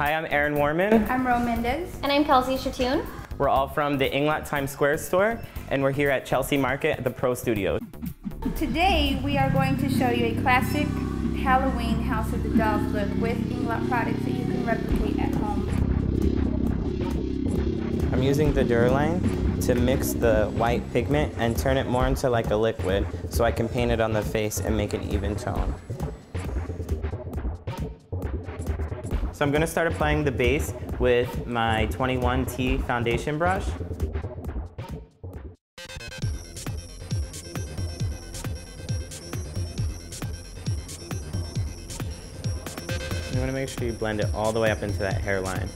Hi, I'm Aaron Worman. I'm Ro Mendez. And I'm Kelsy Sjothun. We're all from the Inglot Times Square store, and we're here at Chelsea Market at the Pro Studio. Today, we are going to show you a classic Halloween House of the Dolls look with Inglot products that you can replicate at home. I'm using the Duraline to mix the white pigment and turn it more into like a liquid so I can paint it on the face and make an even tone. So I'm gonna start applying the base with my 21T foundation brush. You wanna make sure you blend it all the way up into that hairline.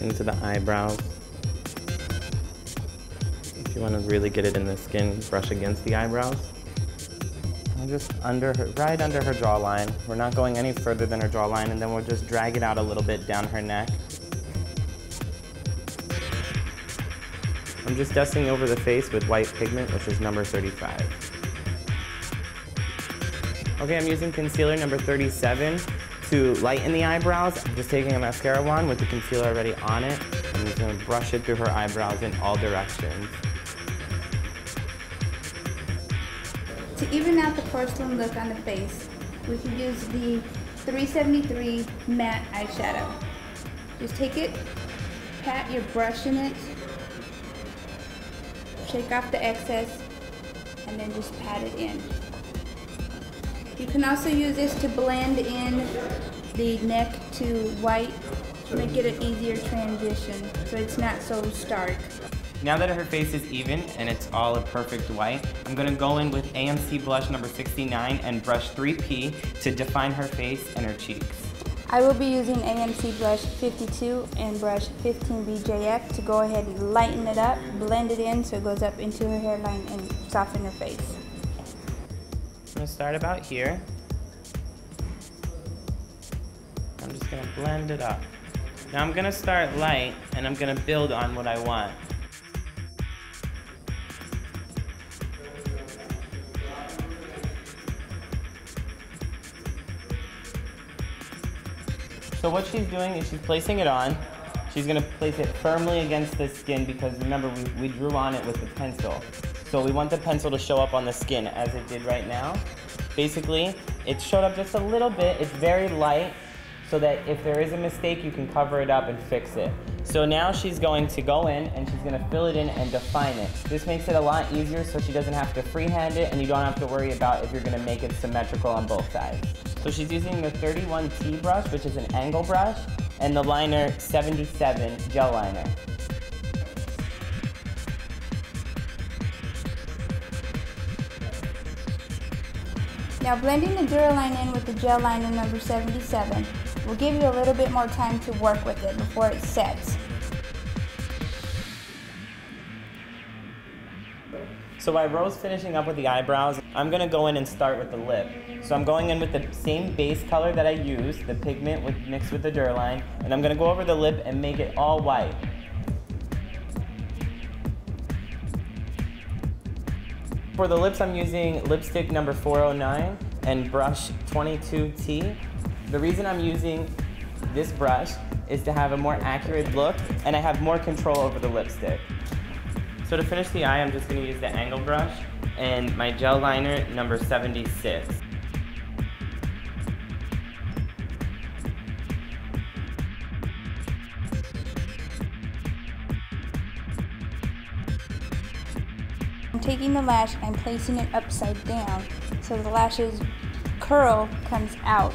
Into the eyebrows. If you wanna really get it in the skin, brush against the eyebrows. Just under her, right under her jawline. We're not going any further than her jawline, and then we'll just drag it out a little bit down her neck. I'm just dusting over the face with white pigment, which is number 35. Okay, I'm using concealer number 37 to lighten the eyebrows. I'm just taking a mascara wand with the concealer already on it. I'm just gonna brush it through her eyebrows in all directions. To even out the porcelain look on the face, we can use the 373 matte eyeshadow. Just take it, pat your brush in it, shake off the excess, and then just pat it in. You can also use this to blend in the neck to white to make it an easier transition so it's not so stark. Now that her face is even and it's all a perfect white, I'm gonna go in with AMC blush number 69 and brush 3P to define her face and her cheeks. I will be using AMC brush 52 and brush 15BJF to go ahead and lighten it up, blend it in so it goes up into her hairline and soften her face. I'm gonna start about here. I'm just gonna blend it up. Now I'm gonna start light and I'm gonna build on what I want. So what she's doing is she's placing it on. She's gonna place it firmly against the skin because remember we, we drew on it with the pencil. So we want the pencil to show up on the skin as it did right now. Basically, it showed up just a little bit. It's very light so that if there is a mistake, you can cover it up and fix it. So now she's going to go in and she's gonna fill it in and define it. This makes it a lot easier so she doesn't have to freehand it and you don't have to worry about if you're gonna make it symmetrical on both sides. So she's using the 31T brush, which is an angle brush, and the liner 77 gel liner. Now blending the Duraline in with the gel liner number 77 will give you a little bit more time to work with it before it sets. So while Rose finishing up with the eyebrows, I'm gonna go in and start with the lip. So I'm going in with the same base color that I used, the pigment with, mixed with the Duraline, and I'm gonna go over the lip and make it all white. For the lips, I'm using lipstick number 409 and brush 22T. The reason I'm using this brush is to have a more accurate look and I have more control over the lipstick. So to finish the eye, I'm just gonna use the angle brush and my gel liner number 76. I'm taking the lash and placing it upside down so the lashes curl comes out.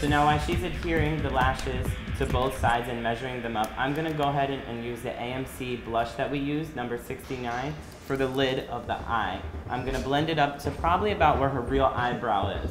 So now while she's adhering the lashes to both sides and measuring them up, I'm gonna go ahead and, and, use the AMC blush that we used, number 69, for the lid of the eye. I'm gonna blend it up to probably about where her real eyebrow is.